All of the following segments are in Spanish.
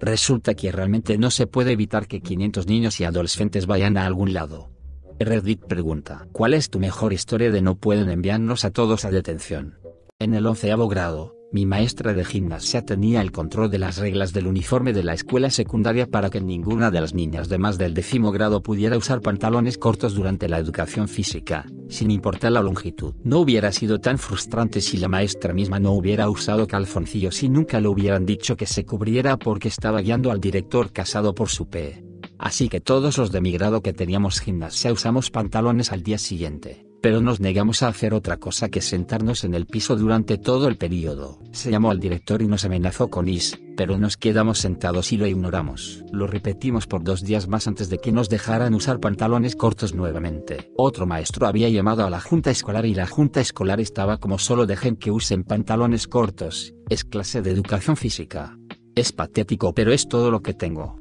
Resulta que realmente no se puede evitar que 500 niños y adolescentes vayan a algún lado. Reddit pregunta, ¿cuál es tu mejor historia de no pueden enviarnos a todos a detención? En el onceavo grado, mi maestra de gimnasia tenía el control de las reglas del uniforme de la escuela secundaria para que ninguna de las niñas de más del décimo grado pudiera usar pantalones cortos durante la educación física, sin importar la longitud. No hubiera sido tan frustrante si la maestra misma no hubiera usado calzoncillos y nunca le hubieran dicho que se cubriera porque estaba guiando al director casado por su P. Así que todos los de mi grado que teníamos gimnasia usamos pantalones al día siguiente pero nos negamos a hacer otra cosa que sentarnos en el piso durante todo el periodo. Se llamó al director y nos amenazó con is, pero nos quedamos sentados y lo ignoramos. Lo repetimos por dos días más antes de que nos dejaran usar pantalones cortos nuevamente. Otro maestro había llamado a la junta escolar y la junta escolar estaba como solo dejen que usen pantalones cortos, es clase de educación física. Es patético pero es todo lo que tengo.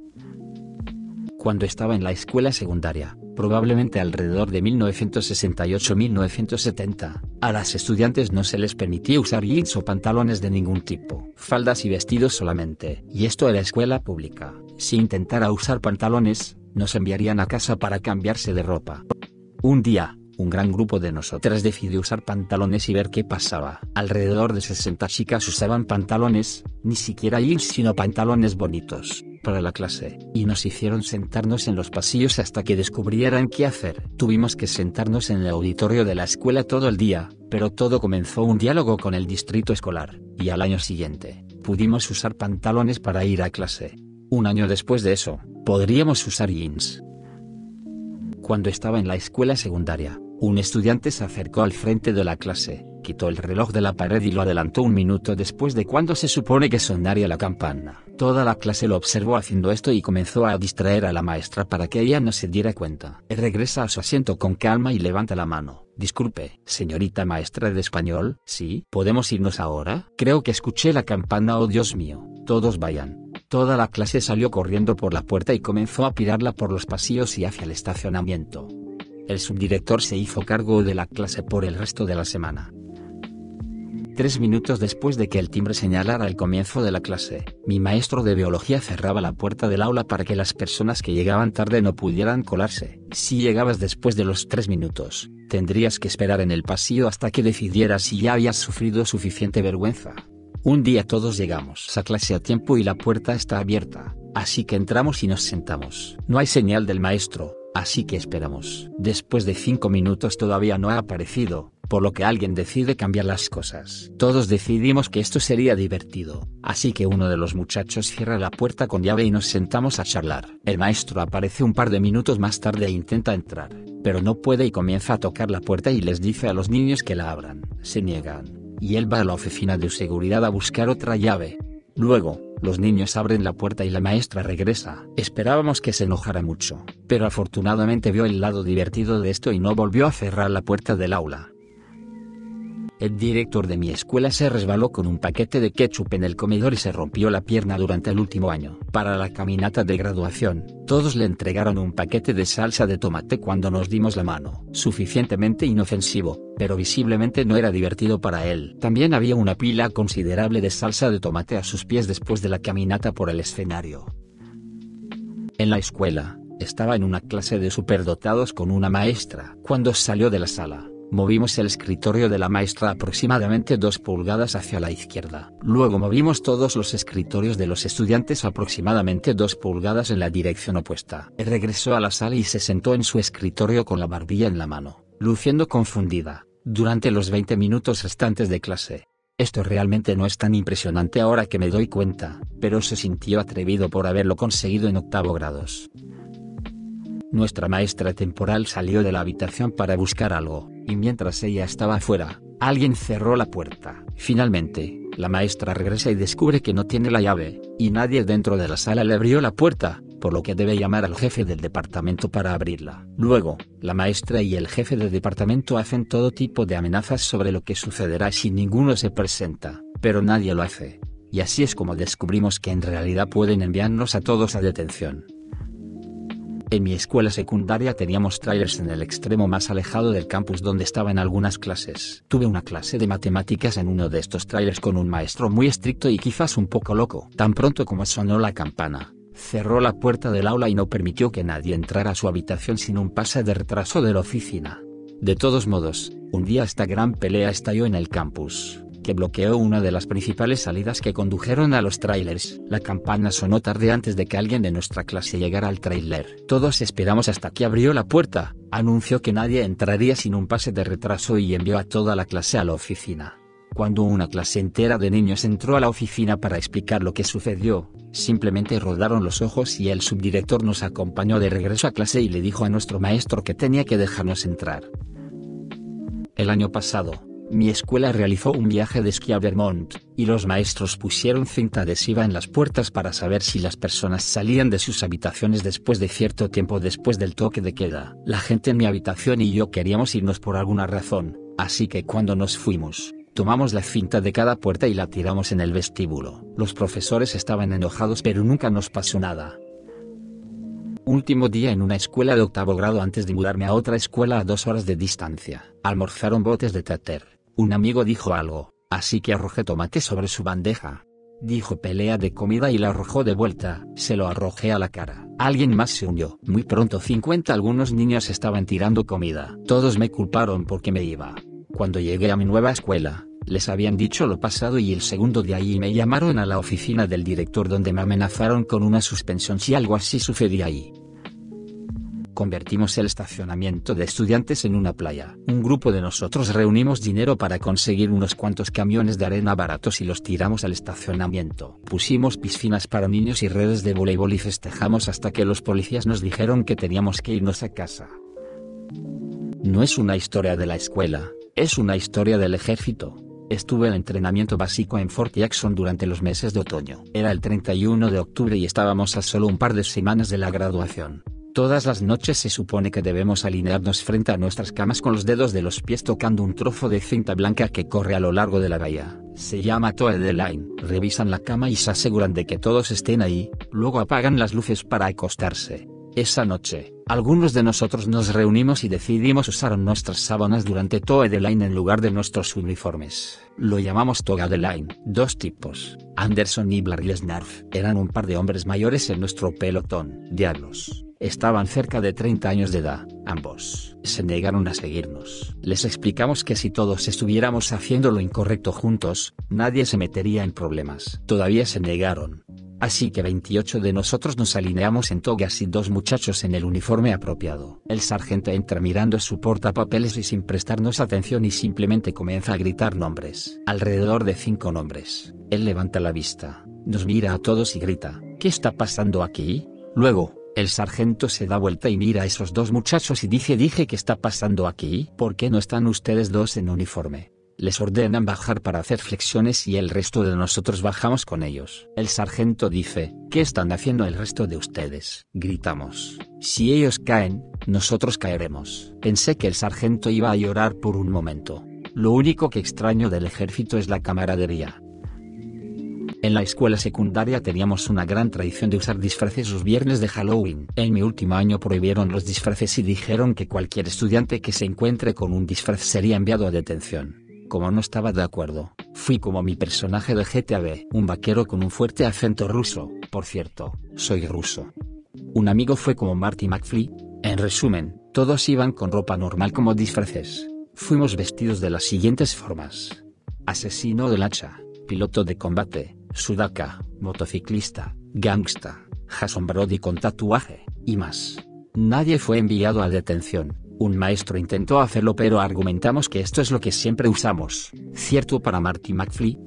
Cuando estaba en la escuela secundaria, probablemente alrededor de 1968-1970, a las estudiantes no se les permitía usar jeans o pantalones de ningún tipo, faldas y vestidos solamente. Y esto era escuela pública. Si intentara usar pantalones, nos enviarían a casa para cambiarse de ropa. Un día, un gran grupo de nosotras decidió usar pantalones y ver qué pasaba. Alrededor de 60 chicas usaban pantalones, ni siquiera jeans sino pantalones bonitos para la clase, y nos hicieron sentarnos en los pasillos hasta que descubrieran qué hacer. Tuvimos que sentarnos en el auditorio de la escuela todo el día, pero todo comenzó un diálogo con el distrito escolar, y al año siguiente, pudimos usar pantalones para ir a clase. Un año después de eso, podríamos usar jeans. Cuando estaba en la escuela secundaria, un estudiante se acercó al frente de la clase, quitó el reloj de la pared y lo adelantó un minuto después de cuando se supone que sonaría la campana. Toda la clase lo observó haciendo esto y comenzó a distraer a la maestra para que ella no se diera cuenta. Regresa a su asiento con calma y levanta la mano. Disculpe, señorita maestra de español, ¿sí? ¿Podemos irnos ahora? Creo que escuché la campana, oh Dios mío. Todos vayan. Toda la clase salió corriendo por la puerta y comenzó a pirarla por los pasillos y hacia el estacionamiento. El subdirector se hizo cargo de la clase por el resto de la semana. Tres minutos después de que el timbre señalara el comienzo de la clase, mi maestro de biología cerraba la puerta del aula para que las personas que llegaban tarde no pudieran colarse. Si llegabas después de los tres minutos, tendrías que esperar en el pasillo hasta que decidieras si ya habías sufrido suficiente vergüenza. Un día todos llegamos a clase a tiempo y la puerta está abierta, así que entramos y nos sentamos. No hay señal del maestro, Así que esperamos. Después de cinco minutos todavía no ha aparecido, por lo que alguien decide cambiar las cosas. Todos decidimos que esto sería divertido, así que uno de los muchachos cierra la puerta con llave y nos sentamos a charlar. El maestro aparece un par de minutos más tarde e intenta entrar, pero no puede y comienza a tocar la puerta y les dice a los niños que la abran. Se niegan, y él va a la oficina de seguridad a buscar otra llave. Luego, los niños abren la puerta y la maestra regresa. Esperábamos que se enojara mucho, pero afortunadamente vio el lado divertido de esto y no volvió a cerrar la puerta del aula. El director de mi escuela se resbaló con un paquete de ketchup en el comedor y se rompió la pierna durante el último año. Para la caminata de graduación, todos le entregaron un paquete de salsa de tomate cuando nos dimos la mano. Suficientemente inofensivo, pero visiblemente no era divertido para él. También había una pila considerable de salsa de tomate a sus pies después de la caminata por el escenario. En la escuela, estaba en una clase de superdotados con una maestra. Cuando salió de la sala, Movimos el escritorio de la maestra aproximadamente dos pulgadas hacia la izquierda. Luego movimos todos los escritorios de los estudiantes aproximadamente dos pulgadas en la dirección opuesta. Regresó a la sala y se sentó en su escritorio con la barbilla en la mano, luciendo confundida, durante los 20 minutos restantes de clase. Esto realmente no es tan impresionante ahora que me doy cuenta, pero se sintió atrevido por haberlo conseguido en octavo grados. Nuestra maestra temporal salió de la habitación para buscar algo, y mientras ella estaba afuera, alguien cerró la puerta. Finalmente, la maestra regresa y descubre que no tiene la llave, y nadie dentro de la sala le abrió la puerta, por lo que debe llamar al jefe del departamento para abrirla. Luego, la maestra y el jefe del departamento hacen todo tipo de amenazas sobre lo que sucederá si ninguno se presenta, pero nadie lo hace. Y así es como descubrimos que en realidad pueden enviarnos a todos a detención. En mi escuela secundaria teníamos trailers en el extremo más alejado del campus donde estaba en algunas clases. Tuve una clase de matemáticas en uno de estos trailers con un maestro muy estricto y quizás un poco loco. Tan pronto como sonó la campana, cerró la puerta del aula y no permitió que nadie entrara a su habitación sin un pase de retraso de la oficina. De todos modos, un día esta gran pelea estalló en el campus que bloqueó una de las principales salidas que condujeron a los trailers. La campana sonó tarde antes de que alguien de nuestra clase llegara al trailer. Todos esperamos hasta que abrió la puerta, anunció que nadie entraría sin un pase de retraso y envió a toda la clase a la oficina. Cuando una clase entera de niños entró a la oficina para explicar lo que sucedió, simplemente rodaron los ojos y el subdirector nos acompañó de regreso a clase y le dijo a nuestro maestro que tenía que dejarnos entrar. El año pasado, mi escuela realizó un viaje de esquí a Vermont, y los maestros pusieron cinta adhesiva en las puertas para saber si las personas salían de sus habitaciones después de cierto tiempo después del toque de queda. La gente en mi habitación y yo queríamos irnos por alguna razón, así que cuando nos fuimos, tomamos la cinta de cada puerta y la tiramos en el vestíbulo. Los profesores estaban enojados pero nunca nos pasó nada. Último día en una escuela de octavo grado antes de mudarme a otra escuela a dos horas de distancia. Almorzaron botes de tater. Un amigo dijo algo, así que arrojé tomate sobre su bandeja. Dijo pelea de comida y la arrojó de vuelta, se lo arrojé a la cara. Alguien más se unió. Muy pronto 50 algunos niños estaban tirando comida. Todos me culparon porque me iba. Cuando llegué a mi nueva escuela, les habían dicho lo pasado y el segundo de ahí me llamaron a la oficina del director donde me amenazaron con una suspensión si algo así sucedía ahí. Convertimos el estacionamiento de estudiantes en una playa. Un grupo de nosotros reunimos dinero para conseguir unos cuantos camiones de arena baratos y los tiramos al estacionamiento. Pusimos piscinas para niños y redes de voleibol y festejamos hasta que los policías nos dijeron que teníamos que irnos a casa. No es una historia de la escuela, es una historia del ejército. Estuve en entrenamiento básico en Fort Jackson durante los meses de otoño. Era el 31 de octubre y estábamos a solo un par de semanas de la graduación. Todas las noches se supone que debemos alinearnos frente a nuestras camas con los dedos de los pies tocando un trozo de cinta blanca que corre a lo largo de la bahía. Se llama Toe the Line. Revisan la cama y se aseguran de que todos estén ahí, luego apagan las luces para acostarse. Esa noche, algunos de nosotros nos reunimos y decidimos usar nuestras sábanas durante Toe the Line en lugar de nuestros uniformes. Lo llamamos Toga the Line. Dos tipos, Anderson y Larry Snarf, eran un par de hombres mayores en nuestro pelotón. Diablos Estaban cerca de 30 años de edad, ambos. Se negaron a seguirnos. Les explicamos que si todos estuviéramos haciendo lo incorrecto juntos, nadie se metería en problemas. Todavía se negaron. Así que 28 de nosotros nos alineamos en togas y dos muchachos en el uniforme apropiado. El sargento entra mirando su portapapeles y sin prestarnos atención y simplemente comienza a gritar nombres. Alrededor de cinco nombres. Él levanta la vista, nos mira a todos y grita, ¿qué está pasando aquí? Luego, el sargento se da vuelta y mira a esos dos muchachos y dice dije ¿qué está pasando aquí? ¿Por qué no están ustedes dos en uniforme? Les ordenan bajar para hacer flexiones y el resto de nosotros bajamos con ellos. El sargento dice, ¿qué están haciendo el resto de ustedes? Gritamos. Si ellos caen, nosotros caeremos. Pensé que el sargento iba a llorar por un momento. Lo único que extraño del ejército es la camaradería. En la escuela secundaria teníamos una gran tradición de usar disfraces los viernes de Halloween. En mi último año prohibieron los disfraces y dijeron que cualquier estudiante que se encuentre con un disfraz sería enviado a detención. Como no estaba de acuerdo, fui como mi personaje de GTA un vaquero con un fuerte acento ruso. Por cierto, soy ruso. Un amigo fue como Marty McFly. En resumen, todos iban con ropa normal como disfraces. Fuimos vestidos de las siguientes formas. Asesino del hacha, piloto de combate, Sudaka, motociclista, gangsta, Jason Brody con tatuaje, y más. Nadie fue enviado a detención. Un maestro intentó hacerlo pero argumentamos que esto es lo que siempre usamos. ¿Cierto para Marty McFly?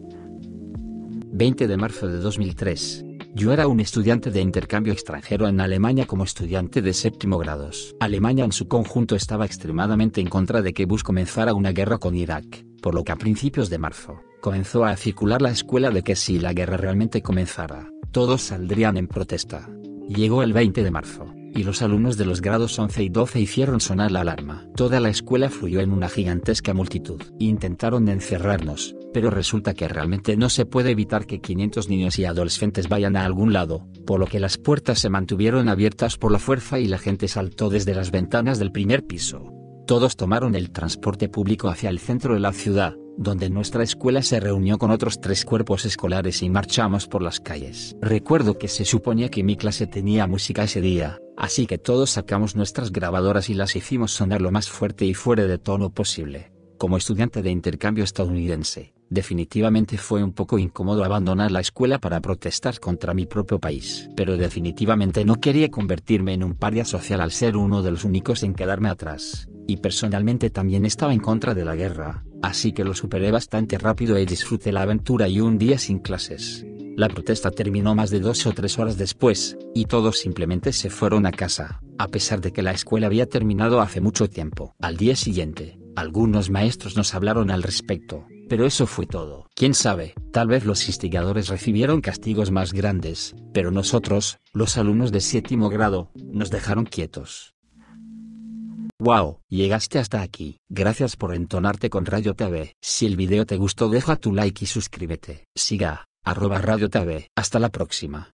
20 de marzo de 2003. Yo era un estudiante de intercambio extranjero en Alemania como estudiante de séptimo grados. Alemania en su conjunto estaba extremadamente en contra de que Bush comenzara una guerra con Irak, por lo que a principios de marzo, comenzó a circular la escuela de que si la guerra realmente comenzara, todos saldrían en protesta. Llegó el 20 de marzo, y los alumnos de los grados 11 y 12 hicieron sonar la alarma. Toda la escuela fluyó en una gigantesca multitud. Intentaron encerrarnos, pero resulta que realmente no se puede evitar que 500 niños y adolescentes vayan a algún lado, por lo que las puertas se mantuvieron abiertas por la fuerza y la gente saltó desde las ventanas del primer piso. Todos tomaron el transporte público hacia el centro de la ciudad, donde nuestra escuela se reunió con otros tres cuerpos escolares y marchamos por las calles. Recuerdo que se suponía que mi clase tenía música ese día, así que todos sacamos nuestras grabadoras y las hicimos sonar lo más fuerte y fuera de tono posible. Como estudiante de intercambio estadounidense, definitivamente fue un poco incómodo abandonar la escuela para protestar contra mi propio país. Pero definitivamente no quería convertirme en un paria social al ser uno de los únicos en quedarme atrás, y personalmente también estaba en contra de la guerra, así que lo superé bastante rápido y disfruté la aventura y un día sin clases. La protesta terminó más de dos o tres horas después, y todos simplemente se fueron a casa, a pesar de que la escuela había terminado hace mucho tiempo. Al día siguiente, algunos maestros nos hablaron al respecto, pero eso fue todo. Quién sabe, tal vez los instigadores recibieron castigos más grandes, pero nosotros, los alumnos de séptimo grado, nos dejaron quietos. Wow, llegaste hasta aquí. Gracias por entonarte con Radio TV. Si el video te gustó deja tu like y suscríbete. Siga, arroba Radio TV. Hasta la próxima.